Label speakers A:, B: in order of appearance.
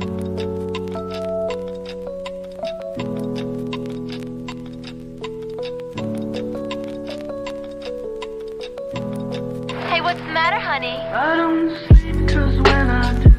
A: Hey, what's the matter, honey?
B: I don't sleep cause when I do,